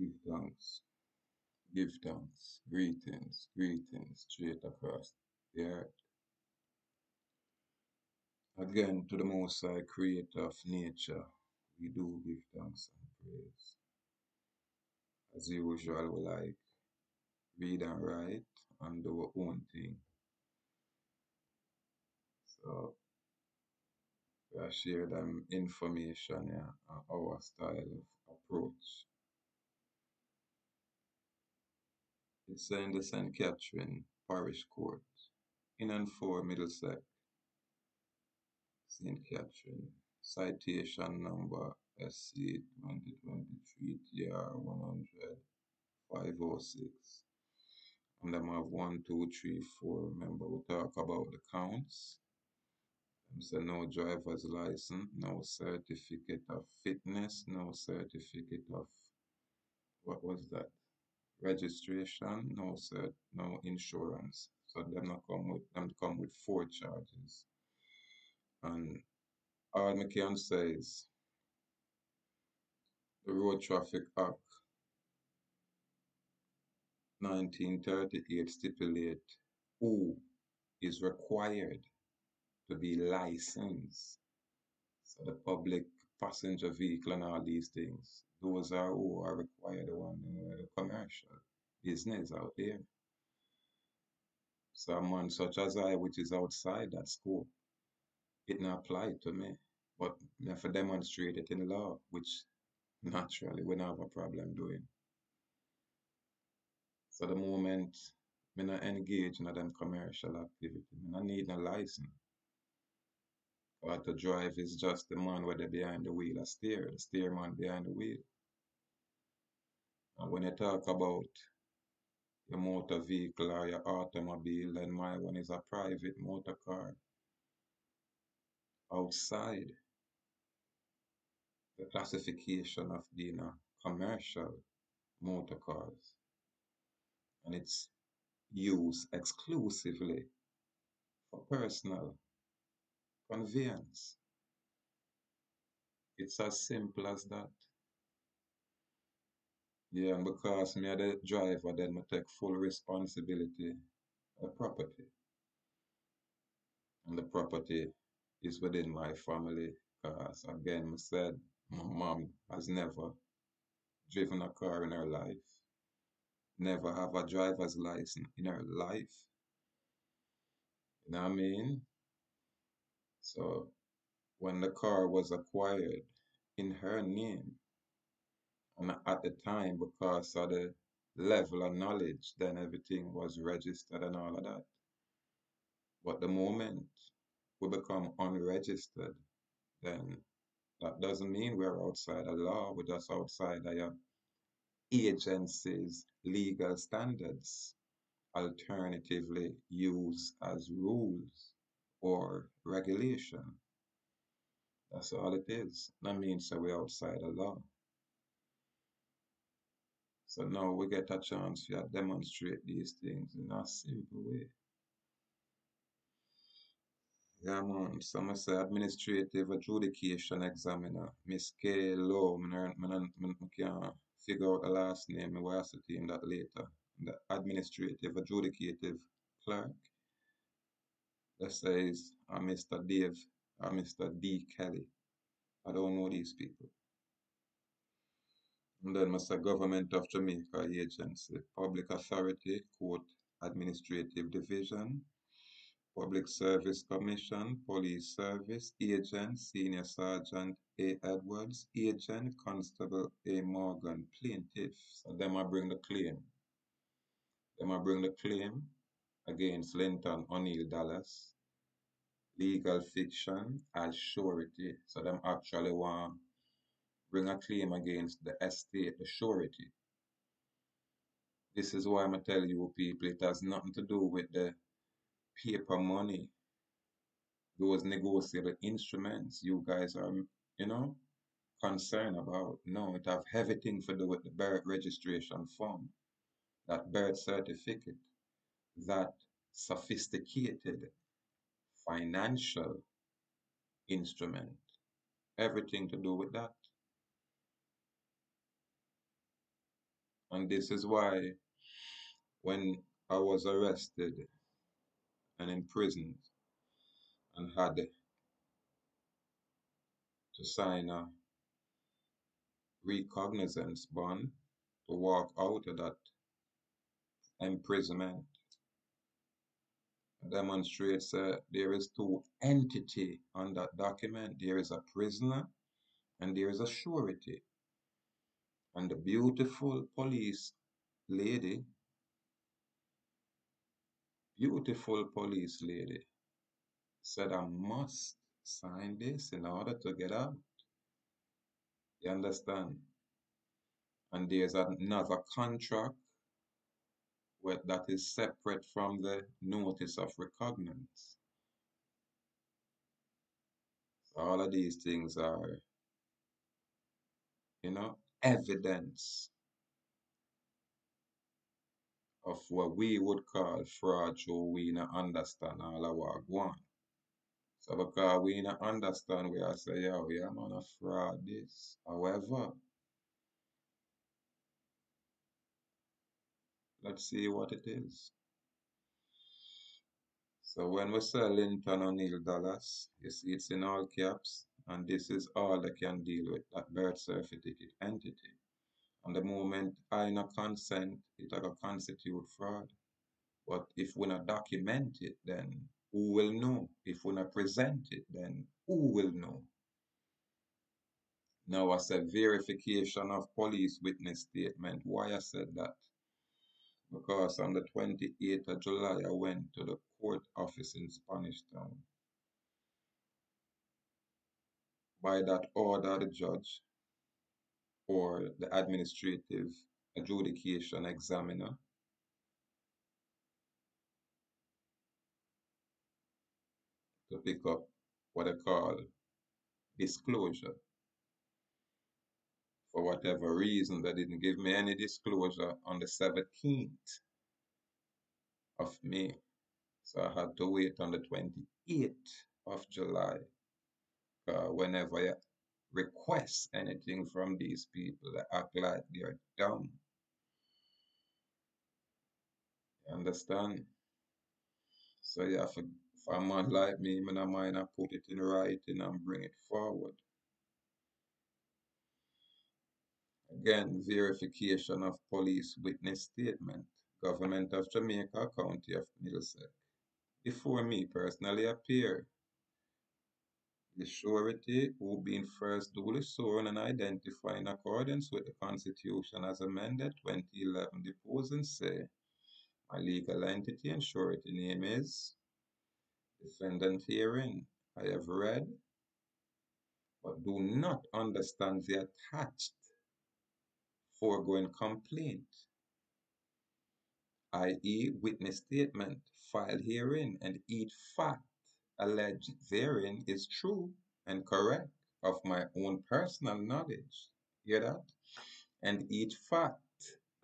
Give thanks, give thanks, greetings, greetings straight across the earth. Again, to the Most High, Creator of nature, we do give thanks and praise. As usual, we like read and write and do our own thing. So, we share them information yeah, and our style of approach. It's in the St. Catherine Parish Court, in and for Middlesex, St. Catherine. Citation number SC 2023 TR 100 506. And them have one, two, three, four. Remember, we talk about the counts. Say no driver's license, no certificate of fitness, no certificate of what was that? Registration, no cert, no insurance. So them not come with them come with four charges. And all I can say is the Road Traffic Act 1938 stipulate who is required to be licensed. So the public passenger vehicle and all these things, those are oh, who are required the one in the commercial business out there. Someone such as I, which is outside that scope, it not apply to me. But me have to demonstrate it in law, which naturally we don't have a problem doing. So the moment me not engage in them commercial activity, not need no license. Or to drive is just the man where they behind the wheel a steer, the steer man behind the wheel. And when you talk about your motor vehicle or your automobile, then my one is a private motor car. Outside the classification of being a commercial motor cars. And it's used exclusively for personal conveyance. It's as simple as that. Yeah, and because me are the driver, then I take full responsibility of the property. And the property is within my family. Because again, I said my mom has never driven a car in her life. Never have a driver's license in her life. You know what I mean? So when the car was acquired in her name, and at the time, because of the level of knowledge, then everything was registered and all of that. But the moment we become unregistered, then that doesn't mean we're outside of law, we're just outside your agency's legal standards, alternatively used as rules or regulation. That's all it is. That means that we're outside of law. So now we get a chance to demonstrate these things in a simple way. Yeah, man. So I say administrative adjudication examiner, Miss K. Low. I can't figure out the last name. I will ask the team that later. The administrative adjudicative clerk. That says I'm Mr. Dave, I'm Mr. D. Kelly. I don't know these people. And then Mr. Government of Jamaica Agency, Public Authority, Court Administrative Division, Public Service Commission, Police Service, Agent, Senior Sergeant A. Edwards, Agent, Constable A. Morgan, Plaintiff. So them I bring the claim. Them I bring the claim against Linton O'Neill Dallas. Legal fiction as surety. So them actually want bring a claim against the estate, the surety. This is why I'm going to tell you people it has nothing to do with the paper money, those negotiable instruments you guys are, you know, concerned about. No, it have everything to do with the birth registration form, that birth certificate, that sophisticated financial instrument. Everything to do with that. And this is why when I was arrested and imprisoned and had to sign a recognizance bond to walk out of that imprisonment demonstrates uh, there is two entity on that document. There is a prisoner and there is a surety. And the beautiful police lady, beautiful police lady, said I must sign this in order to get out. You understand? And there's another contract that is separate from the notice of recognizance. All of these things are, you know, evidence of what we would call fraud so we not understand all of what So because we not understand, we are say, yeah, we are not a fraud this. However, let's see what it is. So when we sell Linton O'Neill Dallas, it's in all caps, and this is all they can deal with, that birth certificate entity. And the moment I not consent, it will constitute fraud. But if we not document it, then who will know? If we not present it, then who will know? Now I said verification of police witness statement. Why I said that? Because on the 28th of July, I went to the court office in Spanish Town. By that order, the judge or the administrative adjudication examiner to pick up what I call disclosure. For whatever reason, they didn't give me any disclosure on the 17th of May. So I had to wait on the 28th of July. Uh, whenever you request anything from these people, they act like they're dumb. You understand? So yeah, for, for a man like me, I mind I put it in writing and bring it forward. Again, verification of police witness statement. Government of Jamaica, County of Middlesex. Before me personally appear, the surety who being first duly sworn and identified in accordance with the Constitution as amended 2011 depose and say, my legal entity and surety name is defendant herein. I have read, but do not understand the attached foregoing complaint, i.e., witness statement filed herein, and each fact alleged therein is true and correct of my own personal knowledge. Hear that? And each fact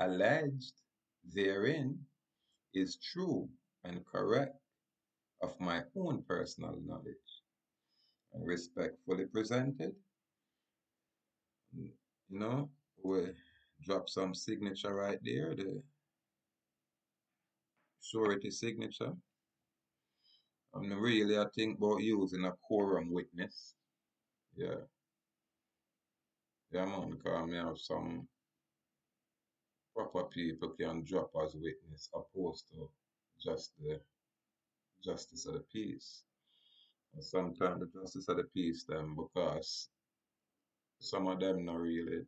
alleged therein is true and correct of my own personal knowledge and respectfully presented. You know, we drop some signature right there, the surety signature. I'm really, I think about using a quorum witness. Yeah. Yeah, man, because I have some proper people can drop as witness opposed to just the justice of the peace. And sometimes the justice of the peace them because some of them not really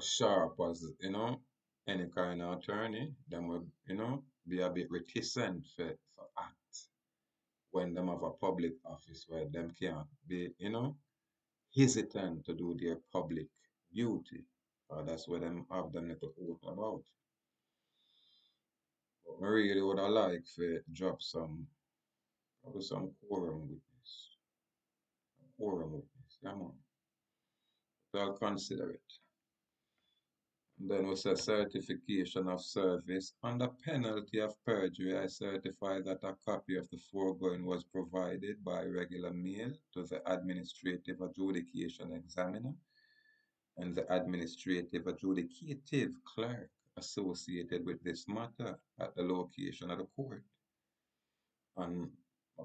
sharp as you know any kind of attorney, them would, you know, be a bit reticent for, for act when them have a public office where them can't be, you know, hesitant to do their public duty. Uh, that's what them have them little oath about. But I really would I like to drop some probably some quorum witness. Quorum witness, yeah man. But I'll consider it. Then we say certification of service. Under penalty of perjury, I certify that a copy of the foregoing was provided by regular mail to the administrative adjudication examiner and the administrative adjudicative clerk associated with this matter at the location of the court. And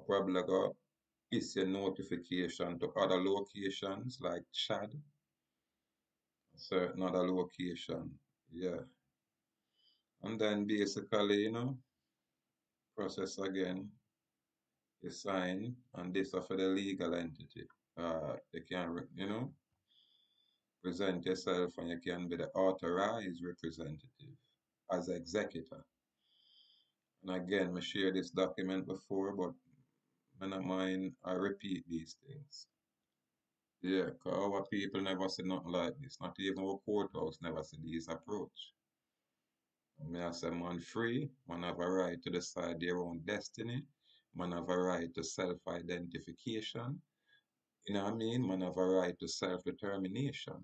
probably issue notification to other locations like Chad, certain other location. Yeah. And then basically, you know, process again is signed and this are for the legal entity. Uh, they can, you know, present yourself and you can be the authorized representative as executor. And again, I share this document before, but I don't mind I repeat these things. Yeah, cause our people never see nothing like this. Not even our courthouse never see this approach. And me I say man free, man have a right to decide their own destiny, man have a right to self-identification. You know what I mean? Man have a right to self-determination.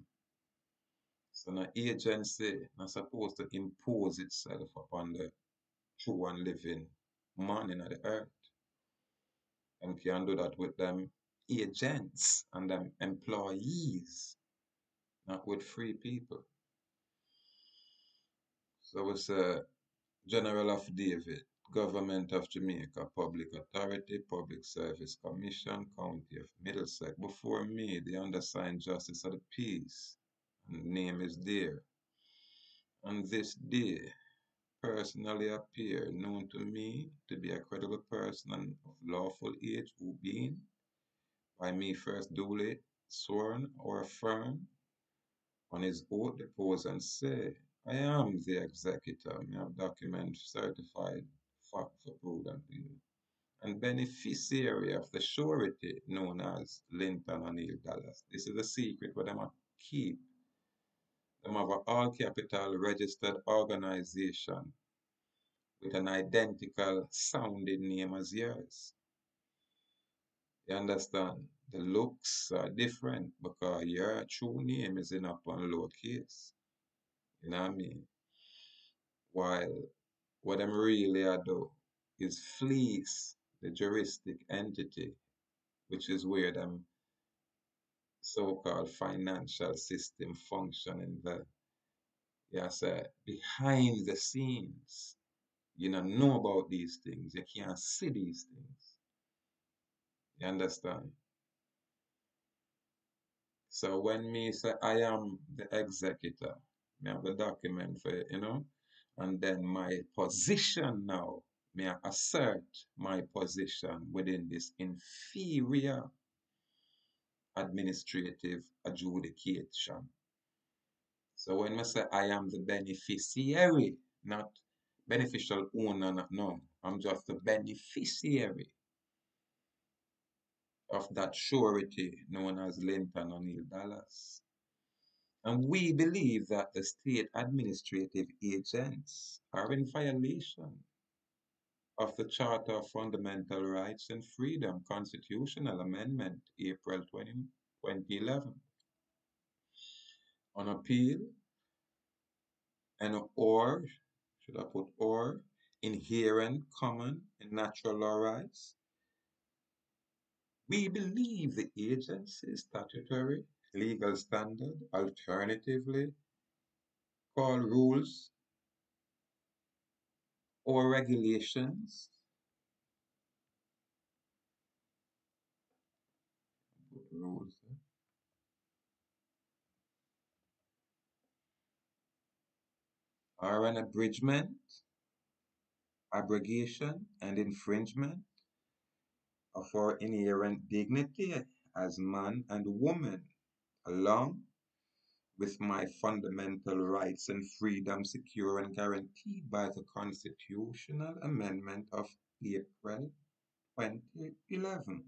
So an agency not supposed to impose itself upon the true and living man in the earth. And can do that with them agents and them employees, not with free people. So it's a General Affidavit, Government of Jamaica, Public Authority, Public Service Commission, County of Middlesex. Before me, the undersigned Justice of the Peace, and name is there. On this day, personally appear known to me to be a credible person of lawful age who being by me first duly sworn or affirmed on his oath depose and say, I am the executor, me have document certified fact for prudent and beneficiary of the surety known as Linton O'Neill Dallas. This is a secret where them a keep. Them have a all capital registered organization with an identical sounding name as yours. You understand? The looks are different because your true name is in upon lowercase. You know what I mean? While what I'm really are do is fleece the juristic entity, which is where them so-called financial system function in the say, behind the scenes. You don't know about these things. You can't see these things. You understand? So when me say I am the executor, me have the document for you know, and then my position now, me assert my position within this inferior administrative adjudication. So when I say I am the beneficiary, not beneficial owner, no, I'm just the beneficiary of that surety known as Linton O'Neill Dallas. And we believe that the state administrative agents are in violation of the Charter of Fundamental Rights and Freedom Constitutional Amendment, April 20, 2011. On appeal, and or, should I put or, inherent, common, and natural law rights, we believe the agency's statutory legal standard, alternatively called rules or regulations, rules eh? are an abridgment, abrogation, and infringement of our inherent dignity as man and woman, along with my fundamental rights and freedom secure and guaranteed by the constitutional amendment of April 2011.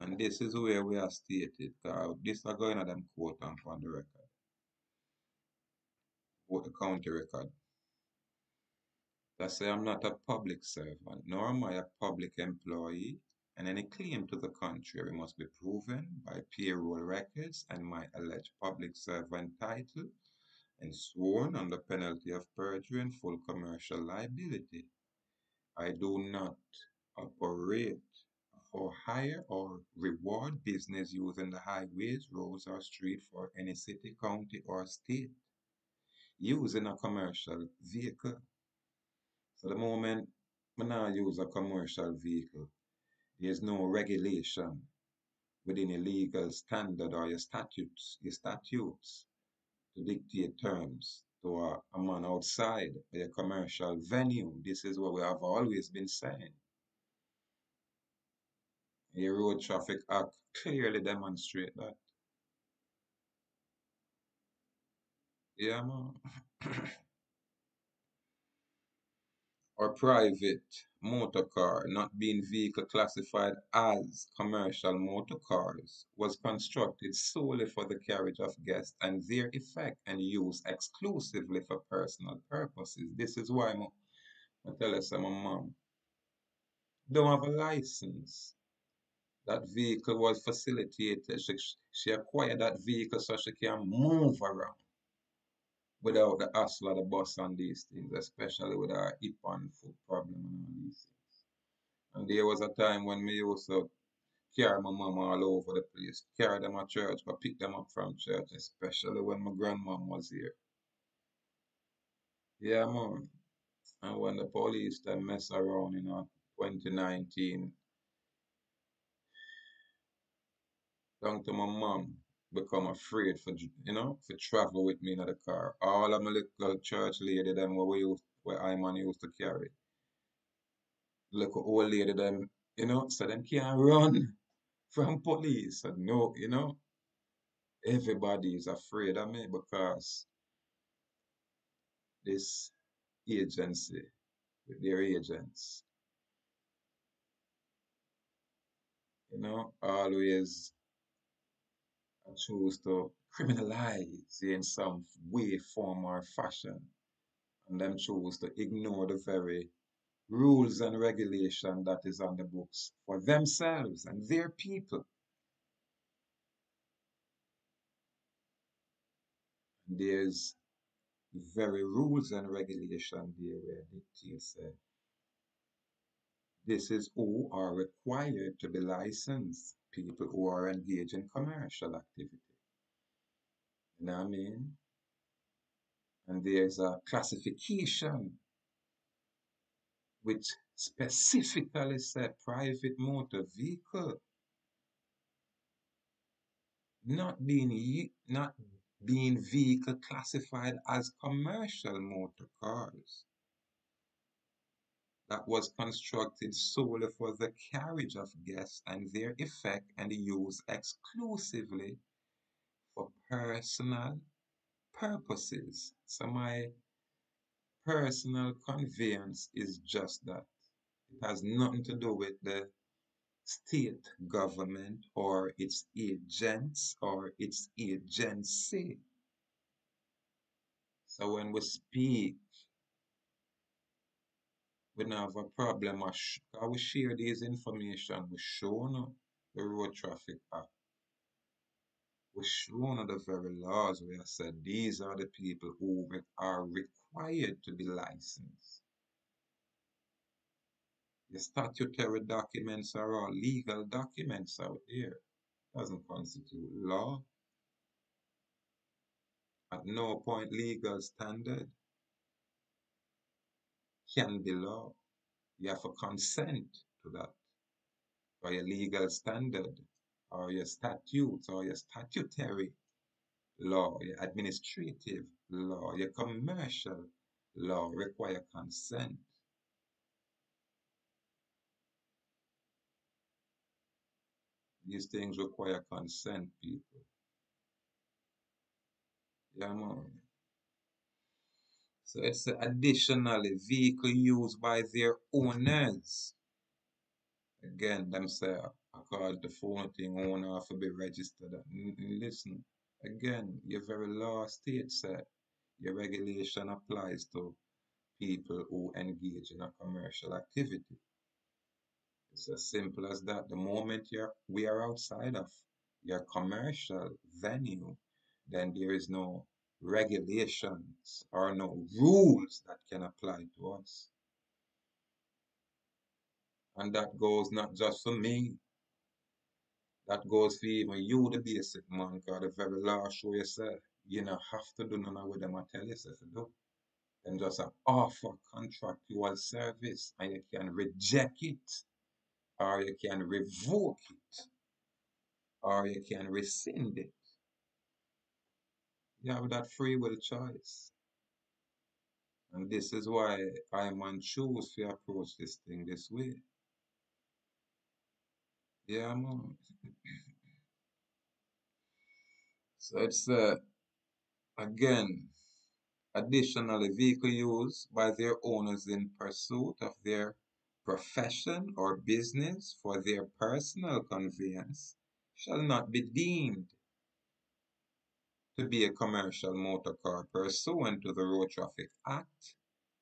And this is where we are stated, uh, this are going to them quote on the record, quote the county record. That say I'm not a public servant, nor am I a public employee, and any claim to the contrary must be proven by payroll records and my alleged public servant title and sworn under penalty of perjury and full commercial liability. I do not operate or hire or reward business using the highways, roads, or street for any city, county, or state using a commercial vehicle. So the moment I now use a commercial vehicle, there's no regulation within a legal standard or your statutes, your statutes to dictate terms to a, a man outside a commercial venue. This is what we have always been saying. The Road Traffic Act clearly demonstrate that. Yeah, man. or private motor car not being vehicle classified as commercial motor cars was constructed solely for the carriage of guests and their effect and use exclusively for personal purposes. This is why my, I tell us my mom don't have a license. That vehicle was facilitated. She, she acquired that vehicle so she can move around without the hassle of the bus and these things, especially with our hip and foot problem and all these things. And there was a time when me also to carry my mom all over the place, carry them at church, but pick them up from church, especially when my grandmom was here. Yeah, man. And when the police then mess around in you know, 2019, down to my mom, become afraid for you know for travel with me in the car. All of my little church lady them where we used where I man used to carry. Little old lady them, you know, so them can't run from police. So no, you know. Everybody is afraid of me because this agency with their agents. You know, always choose to criminalize in some way, form, or fashion, and them choose to ignore the very rules and regulation that is on the books for themselves and their people. There's very rules and regulation there where dictates say this is who are required to be licensed people who are engaged in commercial activity. You know what I mean? And there's a classification which specifically said private motor vehicle not being not being vehicle classified as commercial motor cars that was constructed solely for the carriage of guests and their effect and use exclusively for personal purposes. So my personal conveyance is just that. It has nothing to do with the state government or its agents or its agency. So when we speak we don't have a problem. Because we share these information, we show you the road traffic act. We show you the very laws where I said these are the people who are required to be licensed. The statutory documents are all legal documents out there. Doesn't constitute law. At no point legal standard can be law. You have to consent to that by your legal standard or your statutes or your statutory law, your administrative law, your commercial law require consent. These things require consent, people. Yeah, man. So it's additionally vehicle used by their owners. Again, them say according to phone thing owner have to be registered. listen, again, your very law states that your regulation applies to people who engage in a commercial activity. It's as simple as that. The moment you're we are outside of your commercial venue, then there is no regulations or no rules that can apply to us. And that goes not just for me, That goes for even you, the basic man, because the very law show yourself. You don't have to do none of what them I tell you to do. Them just offer contractual service and you can reject it or you can revoke it or you can rescind it. You have that free will choice. And this is why I man choose to approach this thing this way. Yeah, man. So it's uh, again additionally vehicle used by their owners in pursuit of their profession or business for their personal conveyance shall not be deemed to be a commercial motor car pursuant to the Road Traffic Act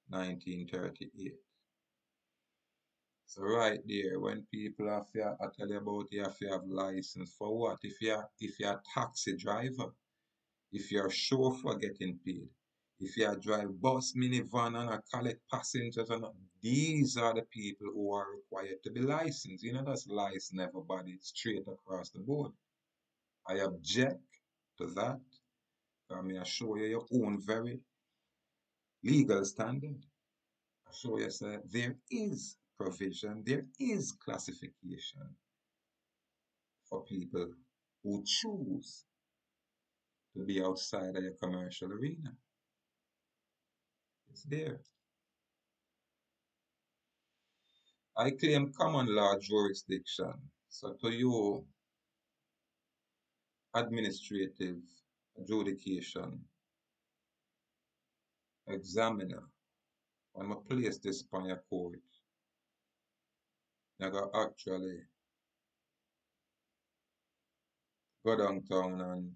1938. So right there, when people have to, I tell you about you have to have license for what? If you're if you're a taxi driver, if you're a chauffeur getting paid, if you are drive bus, minivan, and I collect passengers, and these are the people who are required to be licensed. You know, that's license everybody straight across the board. I object to that. I mean, I you your own very legal standard. I show you say there is provision, there is classification for people who choose to be outside of your commercial arena. It's there. I claim common law jurisdiction. So to you, administrative adjudication examiner, when I place this upon your court, go actually go downtown and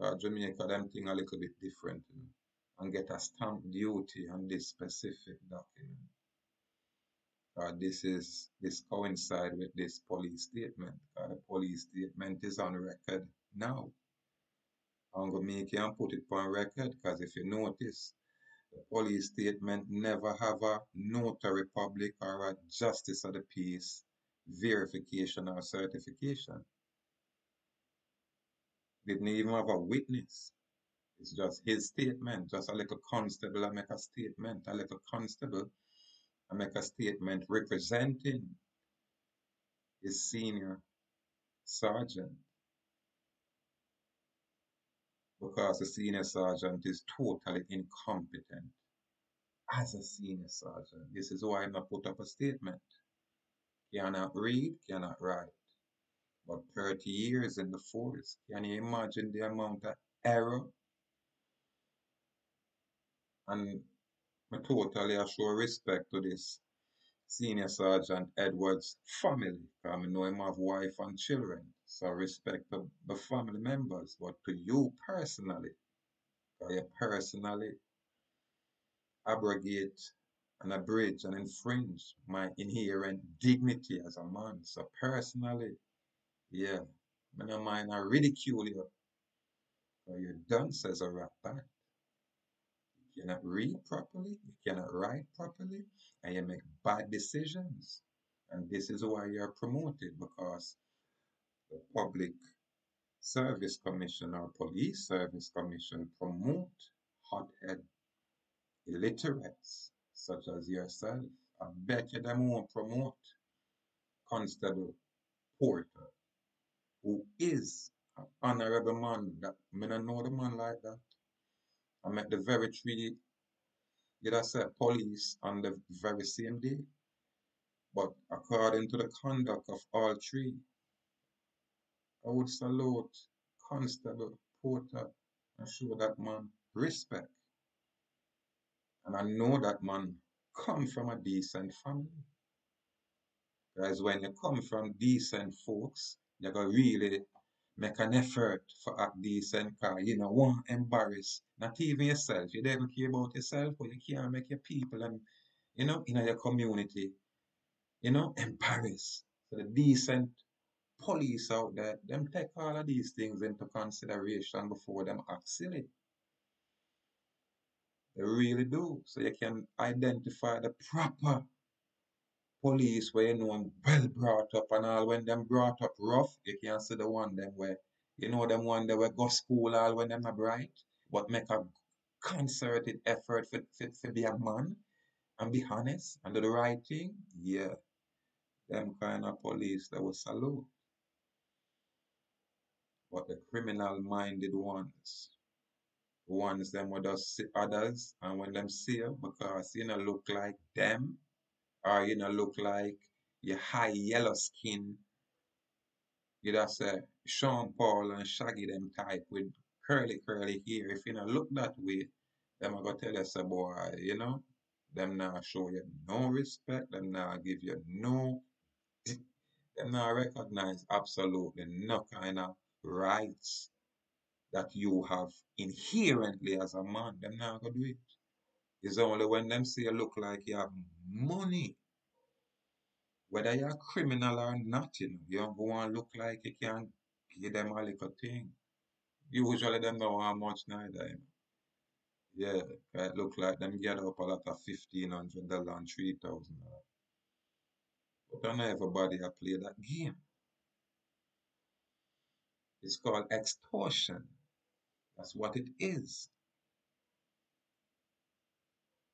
uh, Jamaica them thing a little bit different you know, and get a stamp duty on this specific document. Uh, this is this coincide with this police statement. Uh, the police statement is on record now. I'm gonna make you and put it on record because if you notice, the police statement never have a notary public or a justice of the peace verification or certification. Didn't even have a witness. It's just his statement, just a little constable I make a statement, a little constable I make a statement representing his senior sergeant because the senior sergeant is totally incompetent as a senior sergeant. This is why I put up a statement. Cannot read, cannot write. But 30 years in the force, can you imagine the amount of error? And I totally show respect to this Senior Sergeant Edwards family. I know him have wife and children. So respect to the family members. But to you personally, you personally abrogate and abridge and infringe my inherent dignity as a man. So personally, yeah, I don't mind I ridicule you. Because you done says a rat back. You cannot read properly, you cannot write properly, and you make bad decisions. And this is why you're promoted because the Public Service Commission or Police Service Commission promote hothead illiterates such as yourself. I bet you them won't promote Constable Porter, who is an honorable man. That I don't know the man like that. I met the very three, did I say police on the very same day? But according to the conduct of all three, I would salute Constable Porter and show that man respect. And I know that man come from a decent family. Because when you come from decent folks, you gotta really make an effort for act decent because you know won't embarrass not even yourself. You don't care about yourself, but you can't make your people and you know in your community, you know, embarrass. So the decent police out there, them take all of these things into consideration before them act silly. They really do. So you can identify the proper police where you know them well brought up and all when them brought up rough, you can see the one them where you know them one they were go school all when them not bright, but make a concerted effort for, for, for be a man and be honest and do the right thing. Yeah, them kind of police that will salute. But the criminal minded ones, the ones them would just see others and when them see you because you know look like them or you know look like your high yellow skin, you just say Sean Paul and Shaggy them type with curly curly hair. If you know look that way, them I go tell you say boy, you know, them now show you no respect, them now give you no them now recognize absolutely no kind of rights that you have inherently as a man. Them now go do it. It's only when them see you look like you have money, whether you're a criminal or not, you know, you go and look like you can give them a little thing. Usually them don't want much neither, you know. Yeah, it look like them get up a lot of fifteen hundred dollar and three thousand dollar. But not everybody a play that game. It's called extortion. That's what it is.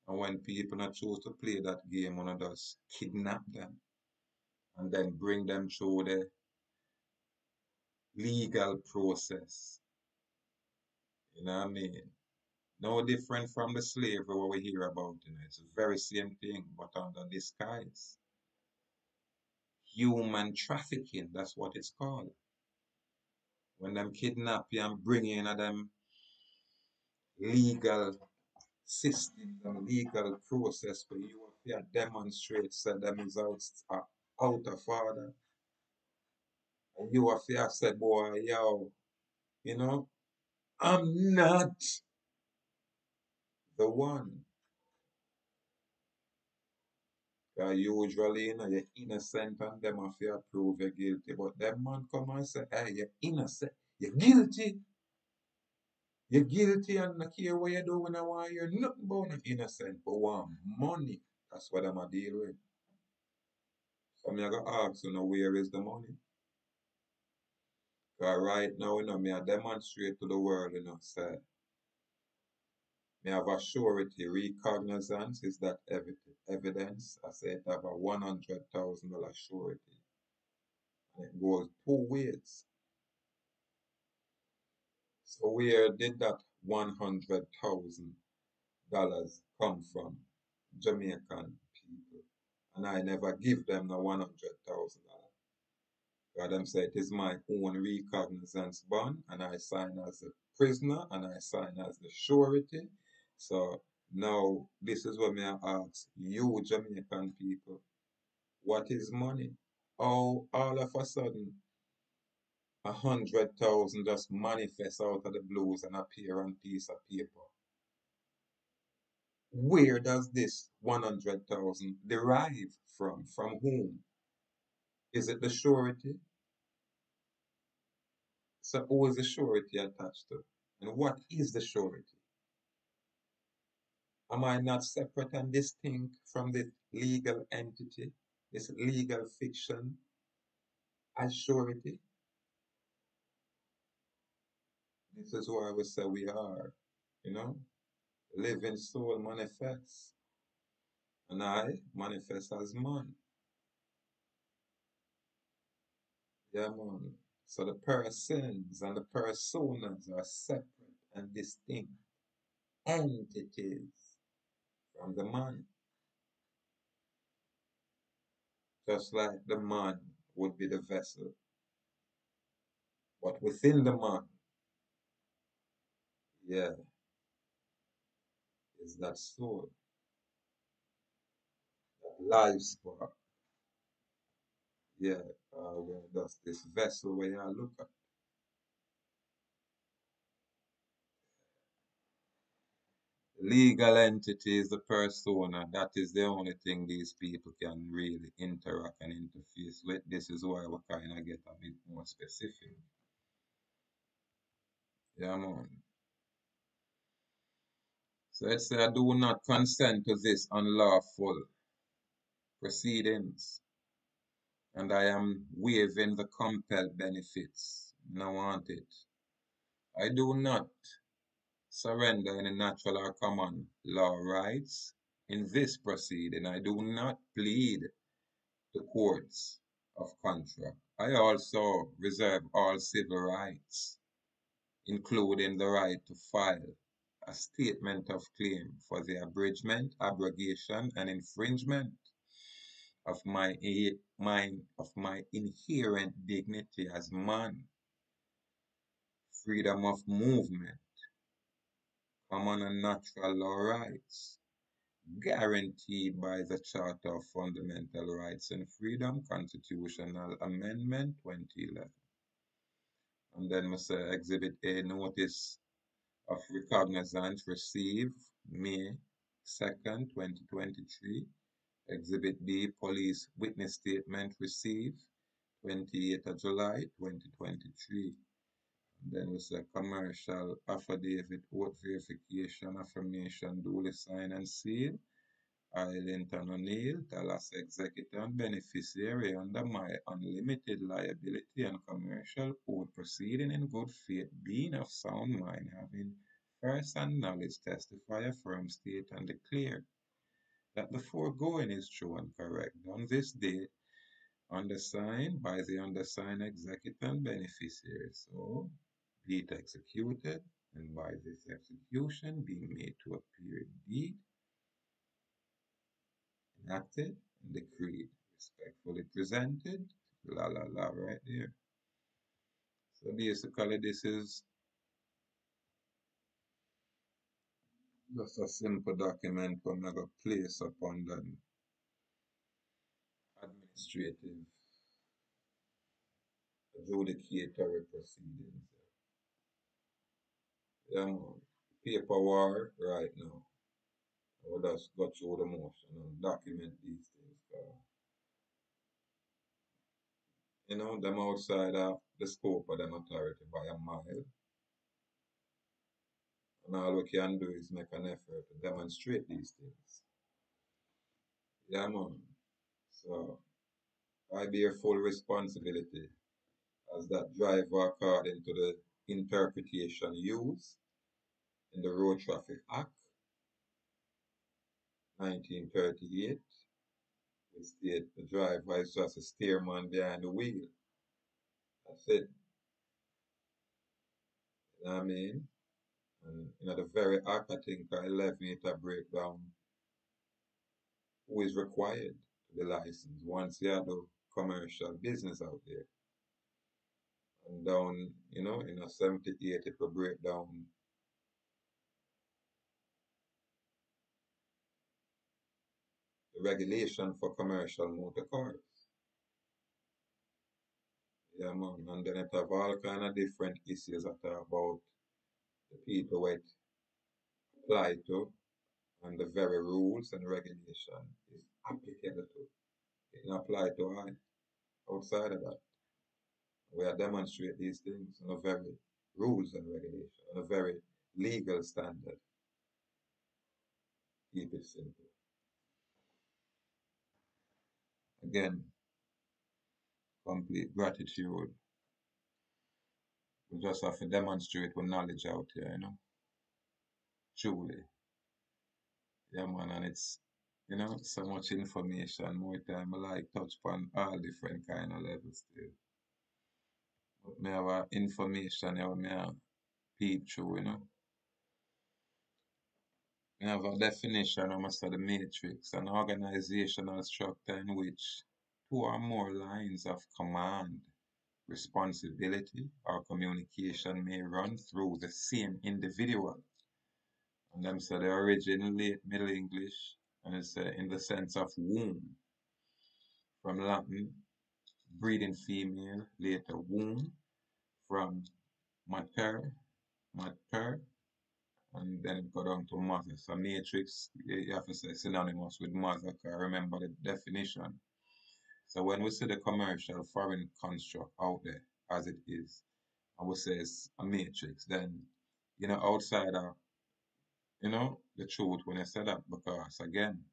And when people not choose to play that game, one of us kidnap them and then bring them through the legal process. You know what I mean? No different from the slavery what we hear about. You know, it's the very same thing, but under disguise. Human trafficking, that's what it's called. When them kidnap you and bring you in them legal system, the legal process where you have to demonstrate that them is out, out of order. And you have to say, boy, yo, you know, I'm not the one. Because usually, you know, you're innocent and them have to prove you're guilty. But them man come and say, hey, eh, you're innocent. You're guilty. You're guilty and not care what you do when I want you nothing about no innocent but want money. That's what I'm a deal with. So me I go ask you know where is the money? Because right now, you know, me I demonstrate to the world, you know, say, me have a surety, recognizance is that evi- evidence. I say it have a one hundred thousand dollar surety. And it goes two ways. So where did that one hundred thousand dollars come from? Jamaican people. And I never give them the one hundred thousand dollars. God them say it is my own recognizance bond and I sign as a prisoner and I sign as the surety. So now this is what me I ask you Jamaican people. What is money? Oh, all of a sudden a hundred thousand just manifest out of the blues and appear on piece of paper. Where does this one hundred thousand derive from? From whom? Is it the surety? So who is the surety attached to? And what is the surety? Am I not separate and distinct from this legal entity, this legal fiction as surety? This is why we say we are, you know, living soul manifests. And I manifest as man. Yeah, man. So the persons and the personas are separate and distinct entities from the man. Just like the man would be the vessel. But within the man, yeah, is that soul, that life spark. Yeah, uh, where does this vessel where I look at? Legal entity is the persona. That is the only thing these people can really interact and interface with. This is why we kind of get a bit more specific. Yeah, man. So it say, I do not consent to this unlawful proceedings and I am waiving the compelled benefits. I want it. I do not surrender any natural or common law rights in this proceeding. I do not plead the courts of contract. I also reserve all civil rights, including the right to file a statement of claim for the abridgment, abrogation, and infringement of my, my, of my inherent dignity as man, freedom of movement, common and natural law rights, guaranteed by the Charter of Fundamental Rights and Freedom, Constitutional Amendment 2011. And then say Exhibit A, notice of recognizance received May 2nd, 2023. Exhibit B, police witness statement received 28th of July 2023. Then we say commercial affidavit, oath verification, affirmation, duly signed and sealed. I, Linton O'Neill, Dallas executor and beneficiary under my unlimited liability and commercial oath proceeding in good faith, being of sound mind, having first and knowledge, testify, affirm, state, and declare that the foregoing is true and correct. On this day, undersigned by the undersigned executor and beneficiary. So, be executed, and by this execution being made to appear indeed, enacted, and decreed, respectfully presented, la la la right there. So basically this is just a simple document going to place upon the administrative adjudicatory proceedings. Yeah, man. Paper war right now. I will just go through the motion and document these things. Uh, you know, them outside of the scope of them authority by a mile. And all we can do is make an effort to demonstrate these things. Yeah, man. So, I bear full responsibility as that driver according to the interpretation used in the Road Traffic Act 1938 which the driver is just a steerman behind the wheel. That's it. You know what I mean? And you know the very act I think I 11 it a breakdown who is required to be licensed once you have commercial business out there. And down, you know, in a 78 it will break down the regulation for commercial motor cars. Yeah man, and then it have all kind of different issues that are about the people it apply to and the very rules and regulation is applicable to. It can apply to outside of that. We are demonstrate these things on a very rules and regulation, on a very legal standard. Keep it simple. Again, complete gratitude. We just have to demonstrate with knowledge out here, you know. Truly. Yeah man, and it's you know, so much information, more time I like touch upon all different kind of levels still. Have a information me a peep through, you know. We have a definition of most of the matrix, an organizational structure in which two or more lines of command, responsibility, or communication may run through the same individual. And them say the origin late Middle English, and it's uh, in the sense of womb. From Latin, breeding female, later womb, from mater, mater, and then it go down to mother. So matrix, you have to say synonymous with mother, 'cause remember the definition. So when we see the commercial foreign construct out there as it is, and we say it's a matrix, then you know outside of you know the truth when I say that because again,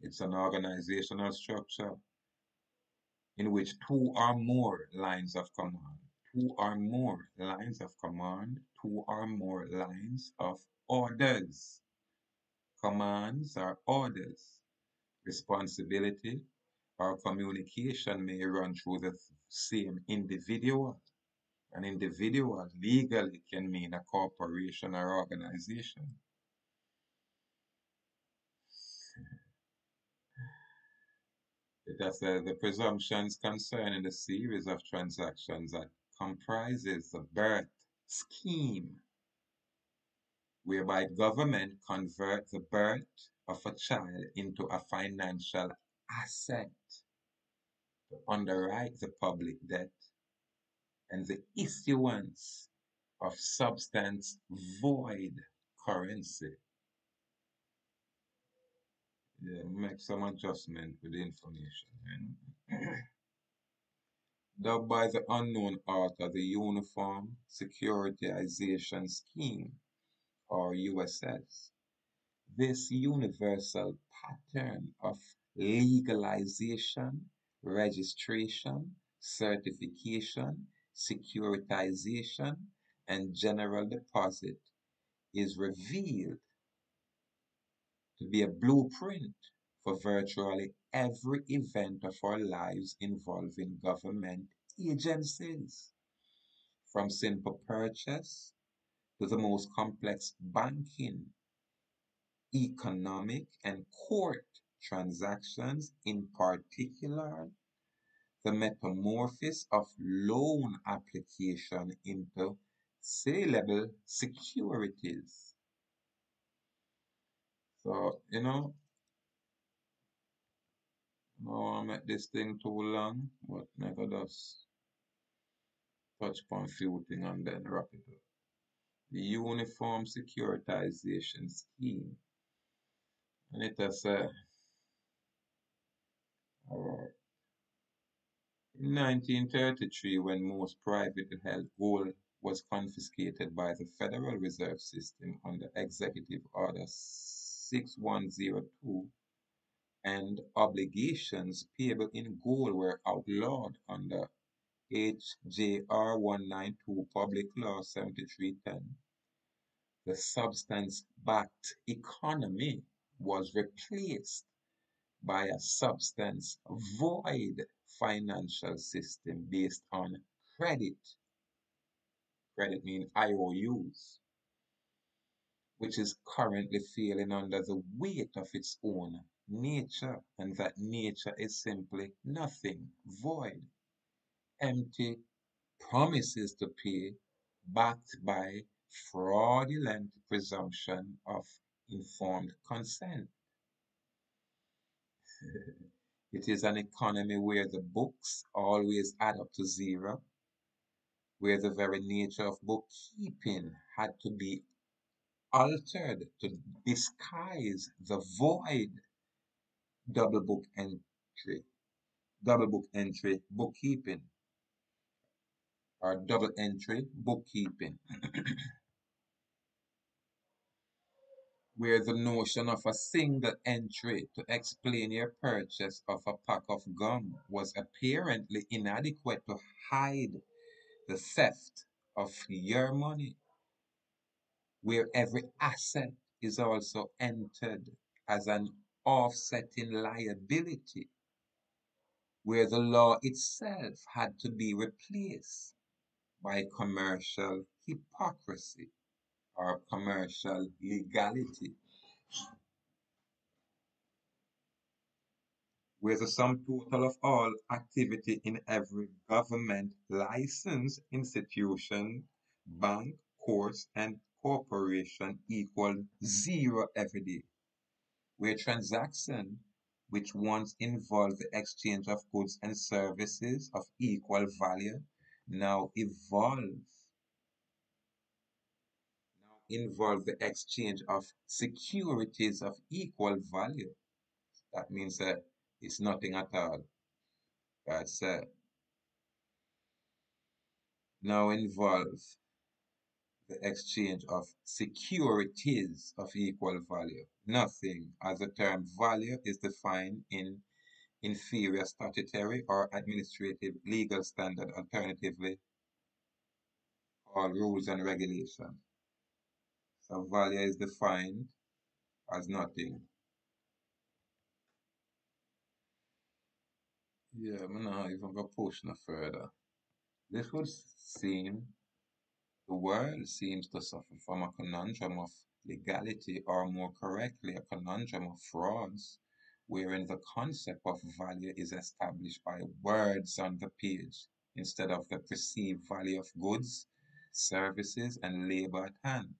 It's an organizational structure in which two or more lines of command, two or more lines of command, two or more lines of orders. Commands are orders. Responsibility or communication may run through the same individual. An individual legally can mean a corporation or organization. It has uh, the presumptions concerning the series of transactions that comprises the birth scheme whereby government convert the birth of a child into a financial asset to underwrite the public debt and the issuance of substance void currency. Yeah, make some adjustment with the information. Dubbed by the unknown author the Uniform Securitization Scheme, or USS. This universal pattern of legalization, registration, certification, securitization, and general deposit is revealed to be a blueprint for virtually every event of our lives involving government agencies, from simple purchase to the most complex banking, economic, and court transactions, in particular, the metamorphosis of loan application into saleable securities. So, you know, I don't make this thing too long, but never does touch upon few and then wrap it up. The Uniform Securitization Scheme. And it has uh, alright. In 1933, when most privately held gold was confiscated by the Federal Reserve System under Executive Order 6102 and obligations payable in gold were outlawed under HJR 192 Public Law 7310. The substance backed economy was replaced by a substance void financial system based on credit. Credit means IOUs which is currently feeling under the weight of its own nature, and that nature is simply nothing, void, empty promises to pay, backed by fraudulent presumption of informed consent. it is an economy where the books always add up to zero, where the very nature of bookkeeping had to be altered to disguise the void double book entry, double book entry bookkeeping, or double entry bookkeeping, where the notion of a single entry to explain your purchase of a pack of gum was apparently inadequate to hide the theft of your money where every asset is also entered as an offsetting liability, where the law itself had to be replaced by commercial hypocrisy or commercial legality. Where the sum total of all activity in every government licensed institution, bank, courts, and corporation equal zero every day, where transaction which once involved the exchange of goods and services of equal value now evolve now involve the exchange of securities of equal value. That means that it's nothing at all. That's uh, now involve the exchange of securities of equal value. Nothing, as the term value is defined in inferior statutory or administrative legal standard, alternatively called rules and regulations. So value is defined as nothing. Yeah, I'm not even gonna push no further. This would seem the world seems to suffer from a conundrum of legality, or more correctly, a conundrum of frauds, wherein the concept of value is established by words on the page instead of the perceived value of goods, services, and labor at hand,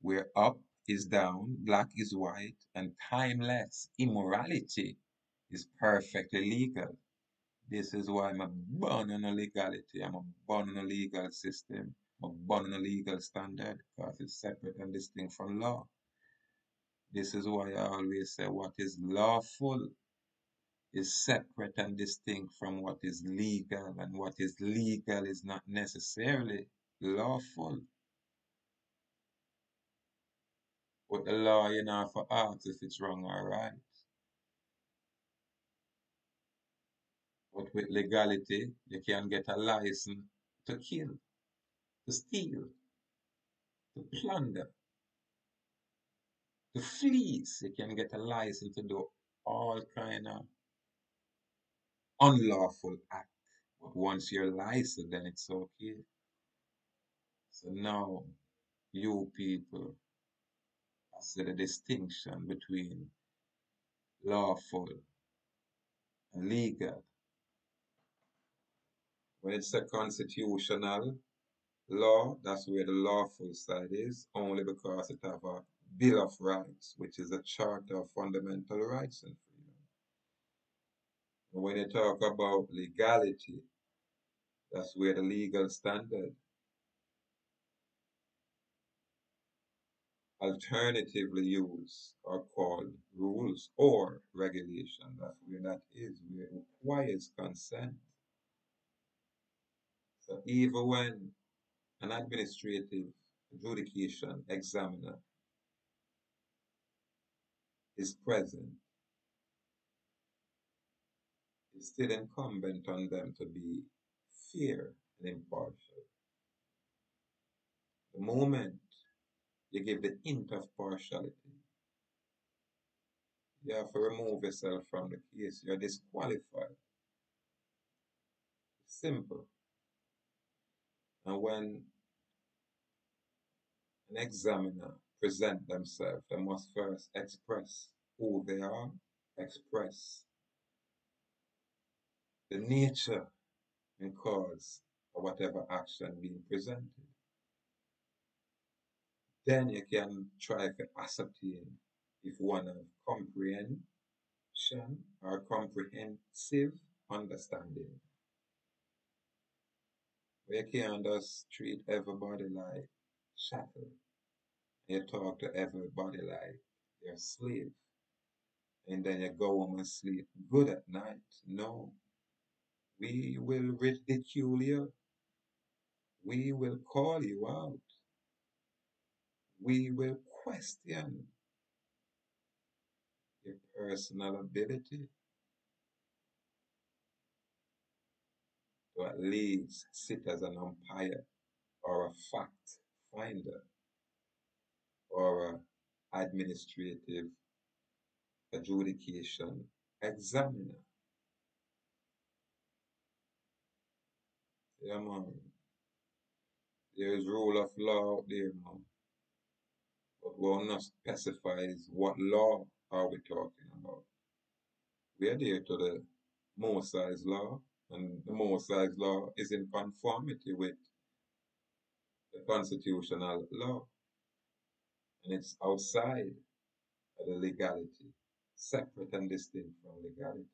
where up is down, black is white, and timeless immorality is perfectly legal. This is why I'm a born on a legality, I'm a born on a legal system, born on a legal standard, because it's separate and distinct from law. This is why I always say what is lawful is separate and distinct from what is legal, and what is legal is not necessarily lawful. But the law, you know, for ask if it's wrong or right. But with legality, you can get a license to kill, to steal, to plunder, to fleece. You can get a license to do all kind of unlawful act. But once you're licensed, then it's okay. So now, you people, see the distinction between lawful and legal. When it's a constitutional law, that's where the lawful side is, only because it have a Bill of Rights, which is a Charter of Fundamental Rights and Freedom. When you talk about legality, that's where the legal standard, alternatively used, are called rules or regulation. That's where that is, where it requires consent. So even when an administrative adjudication examiner is present, it's still incumbent on them to be fair and impartial. The moment you give the hint of partiality, you have to remove yourself from the case. You're disqualified. Simple. And when an examiner present themselves, they must first express who they are, express the nature and cause of whatever action being presented. Then you can try to ascertain if one have comprehension or comprehensive understanding. We can't just treat everybody like chattel. You talk to everybody like you're a slave. And then you go home and sleep good at night. No. We will ridicule you. We will call you out. We will question your personal ability to at least sit as an umpire or a fact finder or a administrative adjudication examiner. Yeah, man. There's rule of law out there, man. But we're not specifies what law are we talking about. We adhere to the Mosai's law, and the Mosai's law is in conformity with the constitutional law. And it's outside of the legality, separate and distinct from legality.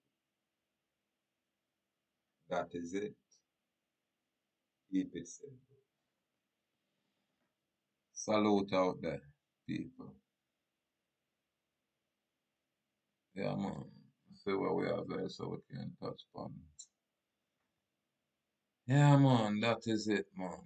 That is it. Keep it simple. Salute out there, people. Yeah, man. See where we are there so we can touch upon. Yeah, man. That is it, man.